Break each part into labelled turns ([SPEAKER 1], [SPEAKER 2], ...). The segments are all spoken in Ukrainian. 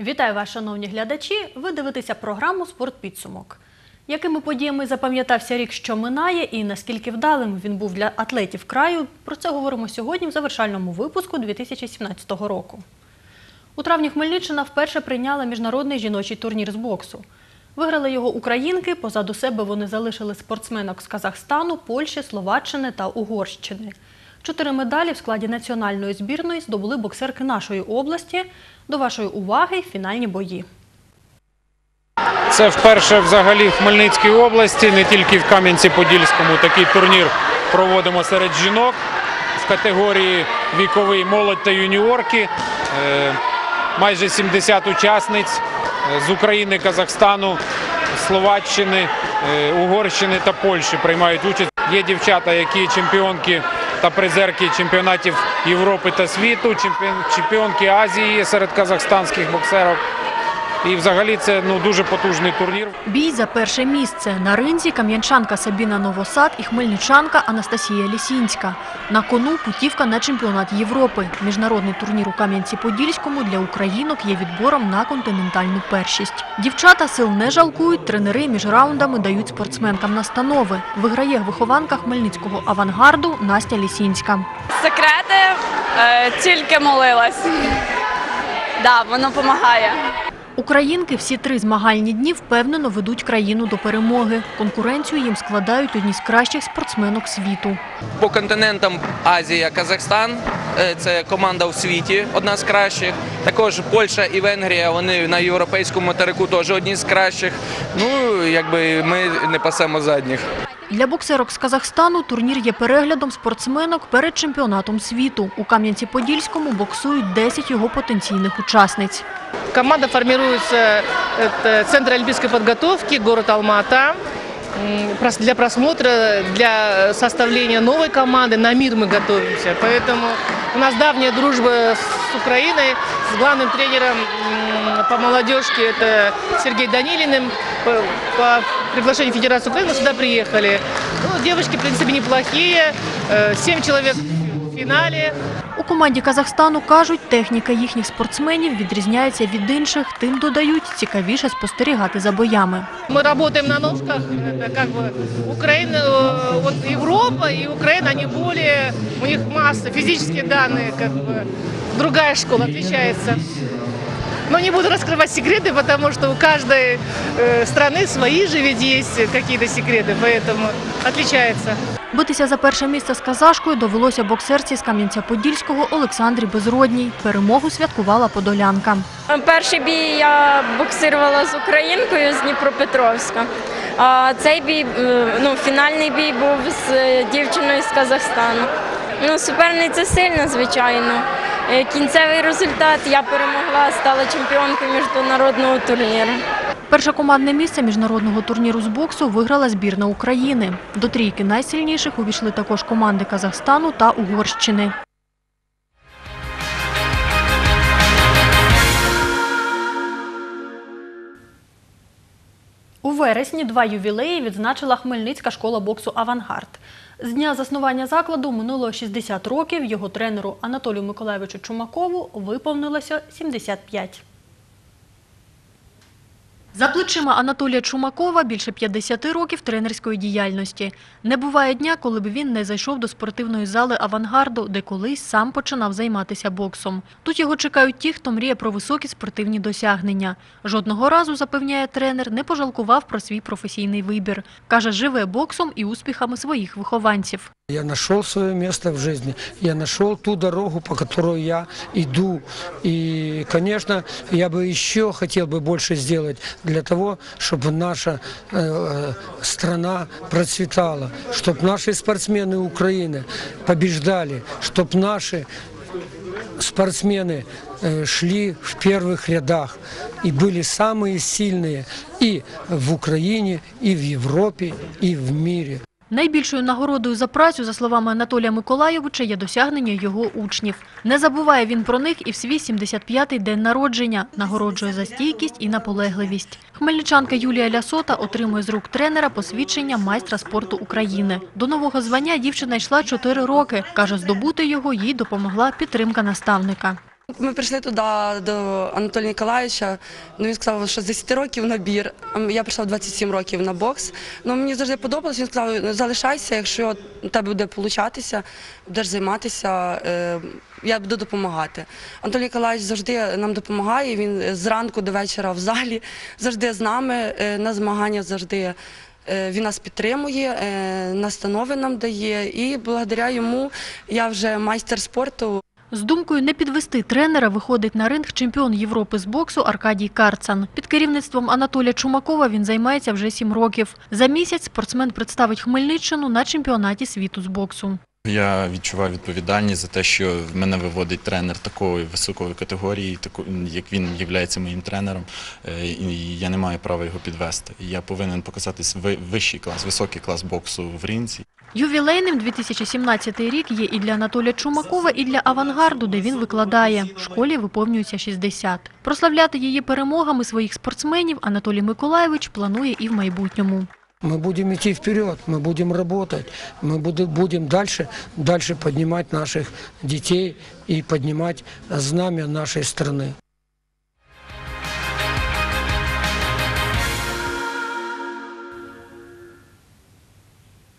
[SPEAKER 1] Вітаю вас, шановні глядачі. Ви дивитеся програму «Спортпідсумок». Якими подіями запам'ятався рік, що минає, і наскільки вдалим він був для атлетів краю, про це говоримо сьогодні в завершальному випуску 2017 року. У травні Хмельниччина вперше прийняла міжнародний жіночий турнір з боксу. Виграли його українки. Позаду себе вони залишили спортсменок з Казахстану, Польщі, Словаччини та Угорщини. Чотири медалі в складі національної збірної здобули боксерки нашої області. До вашої уваги фінальні бої.
[SPEAKER 2] Це вперше взагалі в Хмельницькій області, не тільки в Кам'янці-Подільському. Такий турнір проводимо серед жінок в категорії віковий молодь та юніорки. Е, Майже 70 учасниць е, з України, Казахстану, Словаччини, е, Угорщини та Польщі приймають участь. Є дівчата, які чемпіонки та призерки чемпіонатів Європи та світу, чемпіон- чемпіонки Азії серед казахстанських боксерок. І взагалі це ну дуже потужний турнір.
[SPEAKER 1] Бій за перше місце. На ринзі кам'янчанка Сабіна Новосад і хмельничанка Анастасія Лісінська. На кону путівка на чемпіонат Європи. Міжнародний турнір у Кам'янці-Подільському для українок є відбором на континентальну першість. Дівчата сил не жалкують, тренери між раундами дають спортсменкам настанови. Виграє вихованка хмельницького авангарду Настя Лісінська.
[SPEAKER 3] Секрети е, тільки молилась. Да, воно допомагає.
[SPEAKER 1] Українки всі три змагальні дні впевнено ведуть країну до перемоги. Конкуренцію їм складають одні з кращих спортсменок світу.
[SPEAKER 4] По континентам Азія, Казахстан е, це команда у світі, одна з кращих. Також Польща і Венгрія. Вони на європейському материку теж одні з кращих. Ну якби ми не пасемо задніх.
[SPEAKER 1] Для боксерок з Казахстану турнір є переглядом спортсменок перед чемпіонатом світу. У Кам'янці-Подільському боксують 10 його потенційних учасниць.
[SPEAKER 5] Команда формируется, это Центр олимпийской подготовки, город Алмата. М, прос- Для просмотра, для составления новой команды на мир мы готовимся. Поэтому у нас давняя дружба с Украиной, с главным тренером м, по молодежке, это Сергей Данилиным. По, по приглашению Федерации Украины мы сюда приехали. Ну, девочки, в принципе, неплохие. Э, Семь человек в финале.
[SPEAKER 1] У команді Казахстану кажуть, техніка їхніх спортсменів відрізняється від інших, тим додають цікавіше спостерігати за боями.
[SPEAKER 5] Мы работаем на ножках, это как бы Украина, э, вот Европа и Украина, они более, у них масса, физические данные, как бы другая школа отличается. Но не буду раскрывать секреты, потому что у каждой э, страны свои же ведь есть какие-то секреты, поэтому отличается.
[SPEAKER 1] Битися за перше місце з казашкою довелося боксерці з Кам'янця-Подільського Олександрі Безродній. Перемогу святкувала подолянка.
[SPEAKER 3] Перший бій я боксирувала з українкою з Дніпропетровська. А цей бій, е, ну, фінальний бій був з е, дівчиною з Казахстану. Ну, суперниця сильна, звичайно. Е, Кінцевий результат я перемогла, стала чемпіонкою міжнародного турніру.
[SPEAKER 1] Перше командне місце міжнародного турніру з боксу виграла збірна України. До трійки найсильніших увійшли також команди Казахстану та Угорщини. У вересні два ювілеї відзначила Хмельницька школа боксу «Авангард». З дня заснування закладу минуло 60 років. Його тренеру Анатолію Миколаєвичу Чумакову виповнилося 75. За плечима Анатолія Чумакова більше 50 років тренерської діяльності. Не буває дня, коли б він не зайшов до спортивної зали «Авангарду», де колись сам починав займатися боксом. Тут його чекають ті, хто мріє про високі спортивні досягнення. Жодного разу, запевняє тренер, не пожалкував про свій професійний вибір. Каже, живе боксом і успіхами своїх вихованців.
[SPEAKER 6] Я нашел свое место в жизни, я нашел ту дорогу, по которой я иду. И, конечно, я бы еще хотел бы больше сделать для того, чтобы наша э, страна процветала, чтобы наши спортсмены Украины побеждали, чтобы наши спортсмены э, шли в первых рядах и были самые сильные и в Украине, и в Европе, и в мире.
[SPEAKER 1] Найбільшою нагородою за працю, за словами Анатолія Миколайовича, є досягнення його учнів. Не забуває він про них і в свій 75-й день народження, нагороджує за стійкість і наполегливість. Хмельничанка Юлія Лясота отримує з рук тренера посвідчення майстра спорту України. До нового звання дівчина йшла 4 роки. Каже, здобути його їй допомогла підтримка наставника.
[SPEAKER 7] Ми прийшли туди до Анатолія Ніколаєвича. Ну він сказав, що з 10 років набір. Я прийшла в 27 років на бокс. Ну мені завжди подобалось. Він сказав, «Ну, залишайся, якщо у тебе буде получатися, будеш займатися. е, Я буду допомагати. Анатолій Ніколаєвич завжди нам допомагає. Він зранку до вечора в залі, завжди з нами е, на змагання завжди. е, Він нас підтримує, настанови нам дає, і благодаря йому я вже майстер спорту.
[SPEAKER 1] З думкою не підвести тренера виходить на ринг чемпіон Європи з боксу Аркадій Карцан. Під керівництвом Анатолія Чумакова він займається вже сім років. За місяць спортсмен представить Хмельниччину на чемпіонаті світу з боксу.
[SPEAKER 8] Я відчуваю відповідальність за те, що в мене виводить тренер такої високої категорії, як він є моїм тренером, е, і я не маю права його підвести. Я повинен показати ви- вищий клас, високий клас боксу в ринці.
[SPEAKER 1] Ювілейним 2017 рік є і для Анатолія Чумакова, і для авангарду, де він викладає. В Школі виповнюється 60. Прославляти її перемогами своїх спортсменів Анатолій Миколаєвич планує і в майбутньому.
[SPEAKER 6] Мы будем идти вперед, мы будем работать, мы буду- будем дальше, дальше поднимать наших детей и поднимать знамя нашей страны.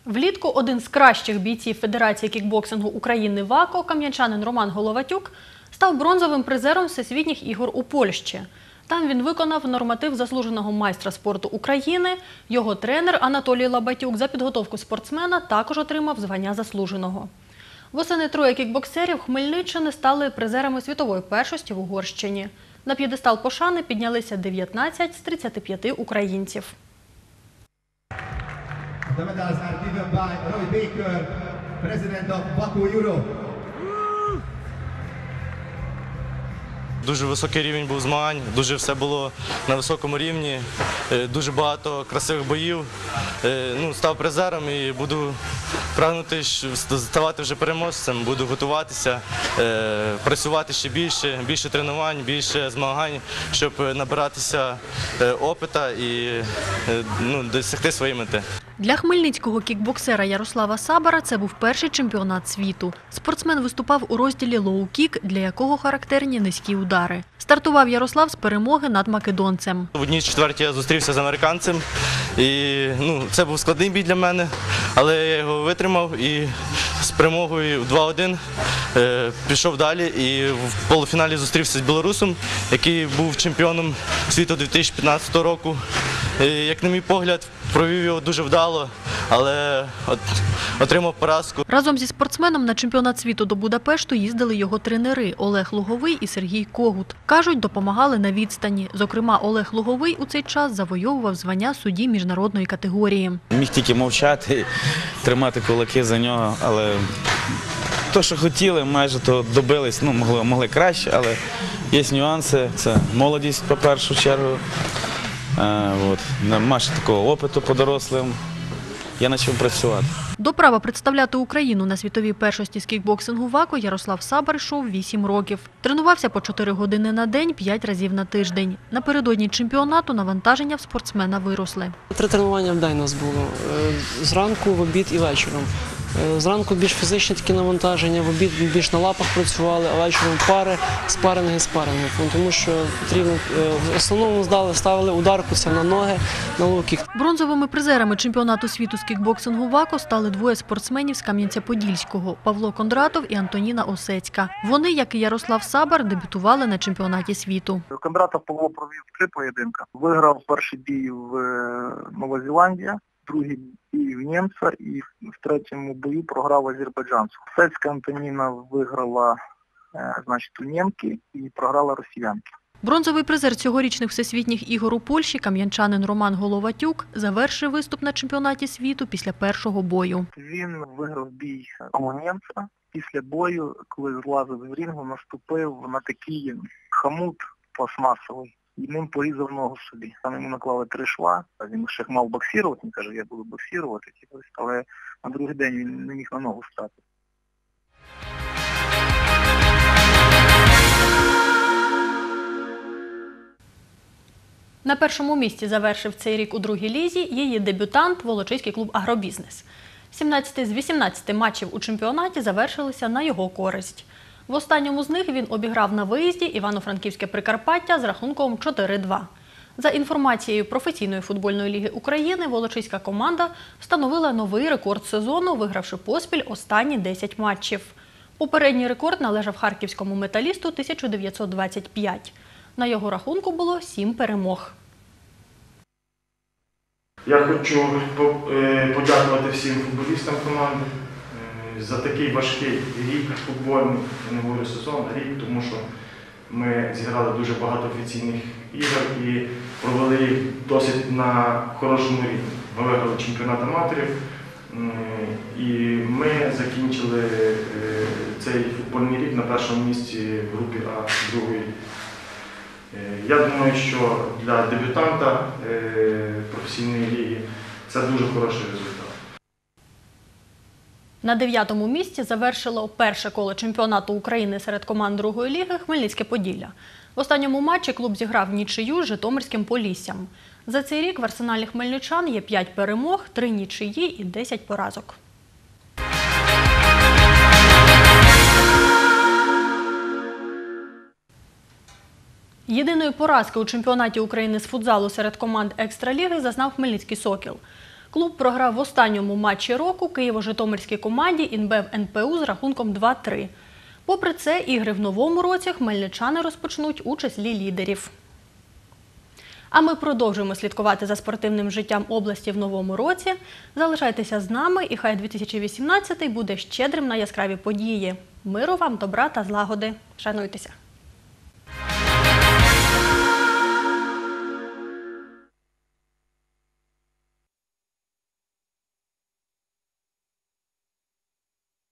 [SPEAKER 1] Влітку один з кращих бійців Федерації кікбоксингу України ВАКО, кам'янчанин Роман Головатюк, став бронзовим призером Всесвітніх ігор у Польщі. Там він виконав норматив заслуженого майстра спорту України. Його тренер Анатолій Лабатюк за підготовку спортсмена також отримав звання заслуженого. Восени троє кікбоксерів Хмельниччини стали призерами світової першості в Угорщині. На п'єдестал пошани піднялися 19 з 35 українців.
[SPEAKER 9] The medals are given by Roy Baker, president of Baku Euro.
[SPEAKER 10] Дуже високий рівень був змагань, дуже все було на високому рівні, е, дуже багато красивих боїв. Е, Ну, став призером і буду прагнути ставати вже переможцем, буду готуватися, е, працювати ще більше, більше тренувань, більше змагань, щоб набиратися опита і ну, досягти своєї мети.
[SPEAKER 1] Для хмельницького кікбоксера Ярослава Сабара це був перший чемпіонат світу. Спортсмен виступав у розділі лоу-кік, для якого характерні низькі удари. Стартував Ярослав з перемоги над македонцем.
[SPEAKER 10] В одній четвертій я зустрівся з американцем, і ну, це був складний бій для мене, але я його витримав і з перемогою 2-1 е, пішов далі. І в полуфіналі зустрівся з білорусом, який був чемпіоном світу 2015 року. Як на мій погляд, провів його дуже вдало, але от, отримав поразку.
[SPEAKER 1] Разом зі спортсменом на чемпіонат світу до Будапешту їздили його тренери Олег Луговий і Сергій Когут. Кажуть, допомагали на відстані. Зокрема, Олег Луговий у цей час завойовував звання судді міжнародної категорії.
[SPEAKER 11] Міг тільки мовчати, тримати кулаки за нього, але то, що хотіли, майже то добились, ну, могли, могли краще, але є нюанси. Це молодість, по першу чергу. От. Нема ще такого опиту по дорослим. Я почав працювати.
[SPEAKER 1] До права представляти Україну на світовій першості з кікбоксингу ВАКО Ярослав Сабар йшов 8 років. Тренувався по 4 години на день, 5 разів на тиждень. Напередодні чемпіонату навантаження в спортсмена виросли.
[SPEAKER 12] Три тренування в день у нас було. Е, Зранку, в обід і вечором. Е, Зранку більш фізичні такі навантаження, в обід більш на лапах працювали, а вечором пари, спаринги, спаринги. Ну, Тому що потрібно е, в основному здали, ставили ударку це на ноги, на луки.
[SPEAKER 1] Бронзовими призерами чемпіонату світу з кікбоксингу ВАКО стали двоє спортсменів з Кам'янця-Подільського – Павло Кондратов і Антоніна Осецька. Вони, як і Ярослав Сабар, дебютували на чемпіонаті світу.
[SPEAKER 13] Кондратов Павло провів три поєдинки. Виграв перший бій в е, Нова Зеландія, другий бій в німця і в третьому бою програв азербайджанцю. Сецька Антоніна виграла е, значить, у німки і програла росіянки.
[SPEAKER 1] Бронзовий призер цьогорічних всесвітніх ігор у Польщі кам'янчанин Роман Головатюк завершив виступ на чемпіонаті світу після першого бою.
[SPEAKER 13] Він виграв бій у німця. Після бою, коли злазив з рінгу, наступив на такий хамут пластмасовий. І ним порізав ногу собі. Там йому наклали три шва, він ще мав боксірувати, він каже, я буду боксірувати, але на другий день він не міг на ногу стати.
[SPEAKER 1] На першому місці завершив цей рік у другій лізі її дебютант Волочиський клуб «Агробізнес». 17 з 18 матчів у чемпіонаті завершилися на його користь. В останньому з них він обіграв на виїзді Івано-Франківське Прикарпаття з рахунком 4-2. За інформацією професійної футбольної ліги України, волочиська команда встановила новий рекорд сезону, вигравши поспіль останні 10 матчів. Попередній рекорд належав харківському металісту 1925. На його рахунку було 7 перемог.
[SPEAKER 14] Я хочу е, подякувати всім футболістам команди за такий важкий рік футбольний, я не говорю сезон, а рік, тому що ми зіграли дуже багато офіційних ігор і провели їх досить на хорошому рівні. Ми виграли чемпіонат аматорів, і ми закінчили е, цей футбольний рік на першому місці в групі А другої Е, Я думаю, що для дебютанта е, професійної ліги це дуже хороший результат.
[SPEAKER 1] На дев'ятому місці завершило перше коло чемпіонату України серед команд другої ліги Хмельницьке Поділля. В останньому матчі клуб зіграв нічию з Житомирським Поліссям. За цей рік в арсеналі хмельничан є 5 перемог, 3 нічиї і 10 поразок. Єдиної поразки у чемпіонаті України з футзалу серед команд екстраліги зазнав Хмельницький Сокіл. Клуб програв в останньому матчі року Києво-Житомирській команді Інбев НПУ з рахунком 2-3. Попри це, ігри в новому році хмельничани розпочнуть у числі лідерів. А ми продовжуємо слідкувати за спортивним життям області в новому році. Залишайтеся з нами, і хай 2018 буде щедрим на яскраві події. Миру вам, добра та злагоди. Шануйтеся!